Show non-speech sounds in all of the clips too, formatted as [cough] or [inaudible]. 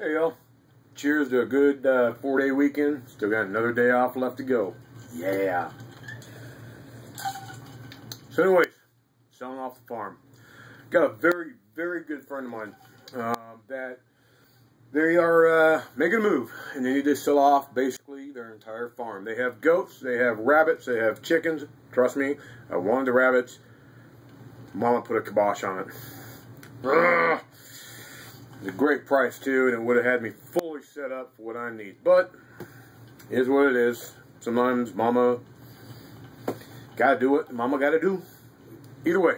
Hey y'all. Cheers to a good uh, four day weekend. Still got another day off left to go. Yeah. So, anyways, selling off the farm. Got a very, very good friend of mine uh, that they are uh, making a move and they need to sell off basically their entire farm. They have goats, they have rabbits, they have chickens. Trust me, I wanted the rabbits. Mama put a kibosh on it. Ugh. A great price too, and it would have had me fully set up for what I need. But is what it is. Sometimes Mama gotta do what Mama gotta do. Either way,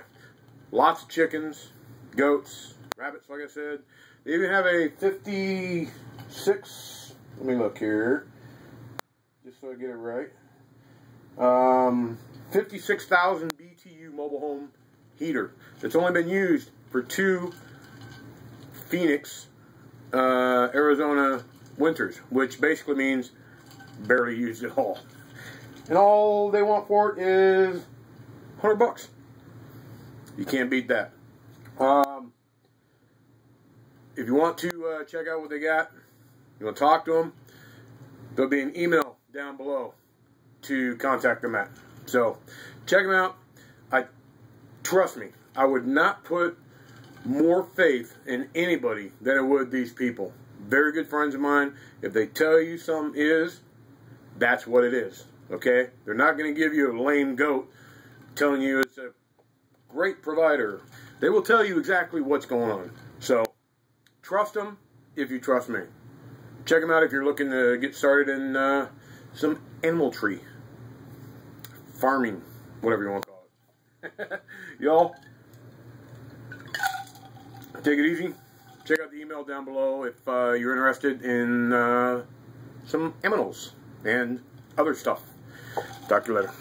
lots of chickens, goats, rabbits. Like I said, they even have a 56. Let me look here, just so I get it right. Um, 56,000 BTU mobile home heater. It's only been used for two Phoenix, uh, Arizona winters, which basically means barely used at all. And all they want for it is 100 bucks. You can't beat that. Um, if you want to uh, check out what they got, you want to talk to them, there'll be an email down below to contact them at. So check them out. I trust me, I would not put more faith in anybody than I would these people. Very good friends of mine. If they tell you something is, that's what it is. Okay? They're not going to give you a lame goat telling you it's a great provider. They will tell you exactly what's going on. So, trust them if you trust me. Check them out if you're looking to get started in uh, some animal tree farming, whatever you want to call it. [laughs] Y'all, take it easy. Check out the email down below if uh, you're interested in uh, some aminals and other stuff. Talk to you later.